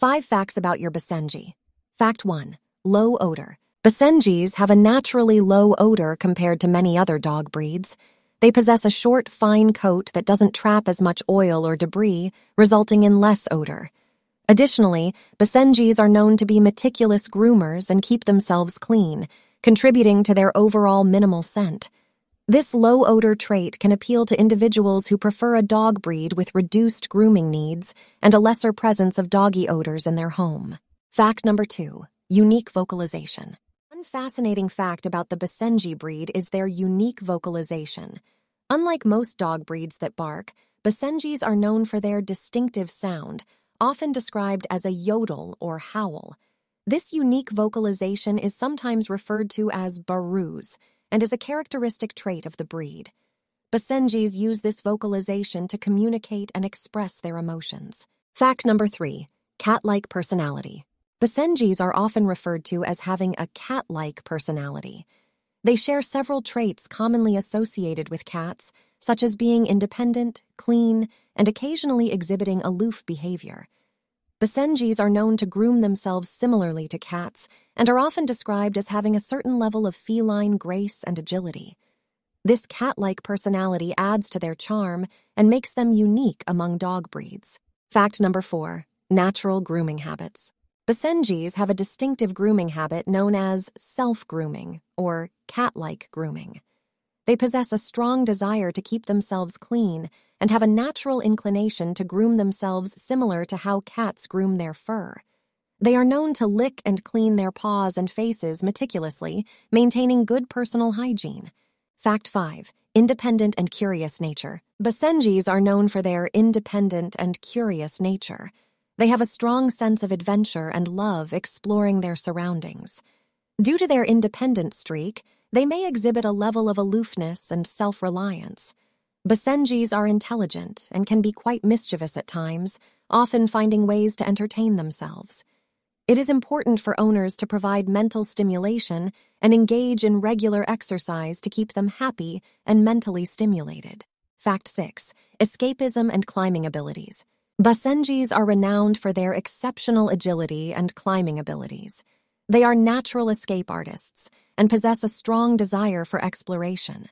Five facts about your Basenji. Fact 1. Low odor. Basenjis have a naturally low odor compared to many other dog breeds. They possess a short, fine coat that doesn't trap as much oil or debris, resulting in less odor. Additionally, Basenjis are known to be meticulous groomers and keep themselves clean, contributing to their overall minimal scent. This low odor trait can appeal to individuals who prefer a dog breed with reduced grooming needs and a lesser presence of doggy odors in their home. Fact number two unique vocalization. One fascinating fact about the Basenji breed is their unique vocalization. Unlike most dog breeds that bark, Basenjis are known for their distinctive sound, often described as a yodel or howl. This unique vocalization is sometimes referred to as baroo and is a characteristic trait of the breed. Basenjis use this vocalization to communicate and express their emotions. Fact number three cat like personality. Basenjis are often referred to as having a cat like personality. They share several traits commonly associated with cats, such as being independent, clean, and occasionally exhibiting aloof behavior. Basenjis are known to groom themselves similarly to cats and are often described as having a certain level of feline grace and agility. This cat like personality adds to their charm and makes them unique among dog breeds. Fact number four natural grooming habits. Basenjis have a distinctive grooming habit known as self grooming or cat like grooming. They possess a strong desire to keep themselves clean and have a natural inclination to groom themselves similar to how cats groom their fur. They are known to lick and clean their paws and faces meticulously, maintaining good personal hygiene. Fact 5. Independent and curious nature. Basenjis are known for their independent and curious nature. They have a strong sense of adventure and love exploring their surroundings. Due to their independent streak, they may exhibit a level of aloofness and self reliance. Basenjis are intelligent and can be quite mischievous at times, often finding ways to entertain themselves. It is important for owners to provide mental stimulation and engage in regular exercise to keep them happy and mentally stimulated. Fact 6 Escapism and climbing abilities. Basenjis are renowned for their exceptional agility and climbing abilities. They are natural escape artists and possess a strong desire for exploration.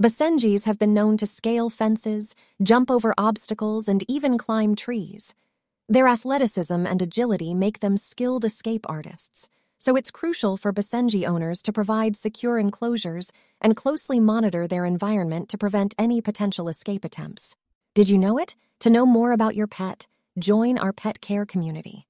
Basenjis have been known to scale fences, jump over obstacles, and even climb trees. Their athleticism and agility make them skilled escape artists, so it's crucial for Basenji owners to provide secure enclosures and closely monitor their environment to prevent any potential escape attempts. Did you know it? To know more about your pet, join our pet care community.